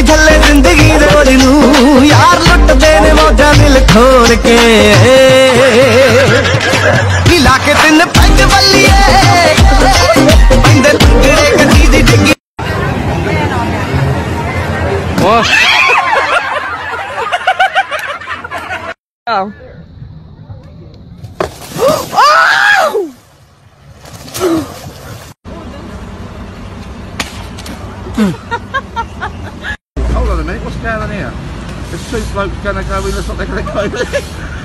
ਵੀ ਝੱਲੇ ਜ਼ਿੰਦਗੀ ਦੇ ਬੋਝ ਨੂੰ ਯਾਰ ਲੁੱਟਦੇ ਨੇ ਮੌਜਾਂ ਦਿਲ ਖੋਲ ਕੇ ਨੀ ਲਾ ਕੇ ਤਿੰਨ ਪੈਗ ਬੱਲੀਏ ਪੈਂਦੇ ਟੁਕੜੇ ਗੱਡੀ ਦੀ ਡਿੱਗੀ Oh. Hold on a minute, what's Going here? There's two blokes going to go in, that's what they're going to go in.